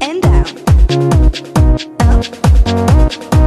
and out. up.